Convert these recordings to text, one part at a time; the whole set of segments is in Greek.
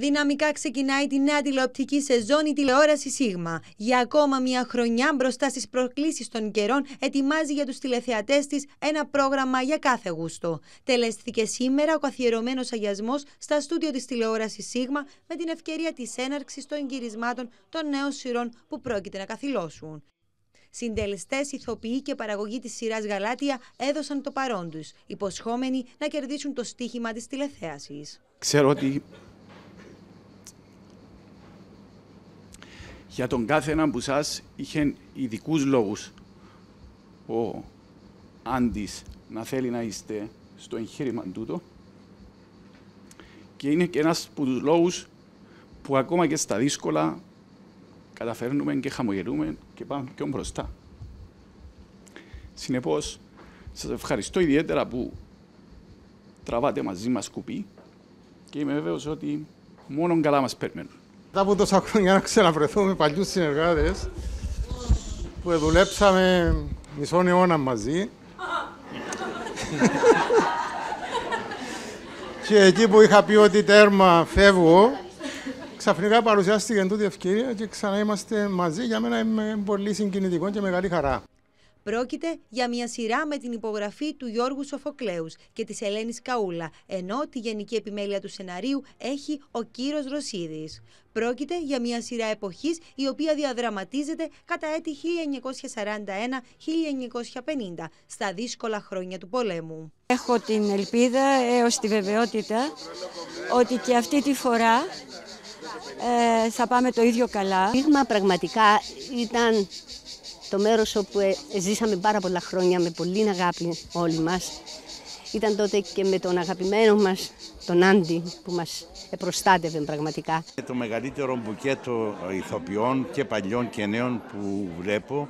Δυναμικά ξεκινάει τη νέα τηλεοπτική σεζόν η τηλεόραση Σίγμα. Για ακόμα μια χρονιά μπροστά στις προκλήσεις των καιρών, ετοιμάζει για τους τηλεθεατές της ένα πρόγραμμα για κάθε γούστο. Τελεστήκε σήμερα ο καθιερωμένος αγιασμός στα στούντιο της τηλεόρασης Σίγμα με την ευκαιρία της έναρξης των γυρισμάτων των νέων σειρών που πρόκειται να καθυλώσουν. Συντελεστές, ηθοποιοί και παραγωγοί της σειράς Γαλάτια έδωσαν το παρόν τους, υποσχόμενοι να κερδίσουν το στίχημα της τηλεθέασης. Ξέρω ότι για τον κάθε έναν που σας είχε ειδικούς λόγους ο Άντις να θέλει να είστε στο εγχείρημα τούτο και είναι και ένας από τους λόγους που ακόμα και στα δύσκολα καταφέρνουμε και χαμογελούμε και πάμε πιο μπροστά. Συνεπώς, σας ευχαριστώ ιδιαίτερα που τραβάτε μαζί μας κουπί και είμαι βέβαιος ότι μόνο καλά μας περιμένουν. Μετά από τόσα χρόνια να ξαναβρεθούμε με παλιούς συνεργάτες που δουλέψαμε μισό αιώνα μαζί και εκεί που είχα πει ότι τέρμα φεύγω ξαφνικά παρουσιάστηκε τούτη ευκαιρία και ξανά είμαστε μαζί. Για μένα είναι πολύ συγκινητικό και μεγάλη χαρά. Πρόκειται για μια σειρά με την υπογραφή του Γιώργου Σοφοκλέους και της Ελένης Καούλα, ενώ τη γενική επιμέλεια του σεναρίου έχει ο Κύρος Ρωσίδης. Πρόκειται για μια σειρά εποχής η οποία διαδραματίζεται κατά έτη 1941-1950, στα δύσκολα χρόνια του πολέμου. Έχω την ελπίδα έως τη βεβαιότητα ότι και αυτή τη φορά ε, θα πάμε το ίδιο καλά. Το πραγματικά ήταν το μέρος όπου ε, ζήσαμε πάρα πολλά χρόνια με πολύ αγάπη όλοι μας. Ήταν τότε και με τον αγαπημένο μας, τον Άντι, που μας προστάτευε πραγματικά. Το μεγαλύτερο μπουκέτο ηθοποιών και παλιών και νέων που βλέπω,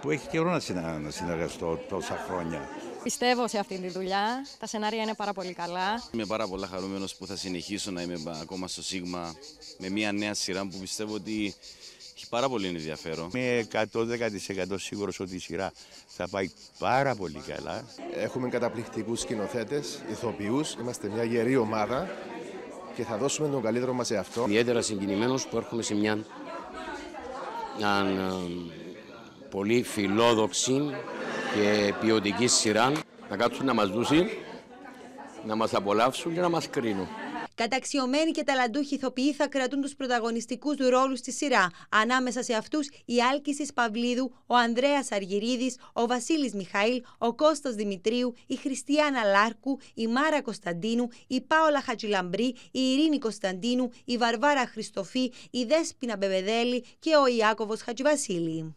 που έχει καιρό να συνεργαστώ τόσα χρόνια. Πιστεύω σε αυτή τη δουλειά. Τα σενάρια είναι πάρα πολύ καλά. Είμαι πάρα πολύ χαρούμενος που θα συνεχίσω να είμαι ακόμα στο Σίγμα με μια νέα σειρά που πιστεύω ότι έχει πάρα πολύ ενδιαφέρον. Είμαι 110% σίγουρος ότι η σειρά θα πάει πάρα πολύ καλά. Έχουμε καταπληκτικούς σκηνοθέτες, ηθοποιούς. Είμαστε μια γερή ομάδα και θα δώσουμε τον καλύτερο μας σε αυτό. Ιδιαίτερα συγκινημένο που έρχομαι σε μια, μια πολύ φιλόδοξη και ποιοτική σειρά να κάτσουν να μας δούσει, να μας απολαύσουν και να μας κρίνουν. Καταξιωμένοι και ταλαντούχοι ηθοποιοί θα κρατούν τους πρωταγωνιστικούς ρόλους στη σειρά. Ανάμεσα σε αυτούς η Άλκησης Παυλίδου, ο Ανδρέας Αργυρίδης, ο Βασίλης Μιχαήλ, ο Κώστας Δημητρίου, η Χριστιανά Λάρκου, η Μάρα Κωνσταντίνου, η Πάολα Χατζηλαμπρή, η Ειρήνη Κωνσταντίνου, η Βαρβάρα Χριστοφή, η Δέσποινα Μπεβεδέλη και ο Ιάκωβος Χατζηβασίλη.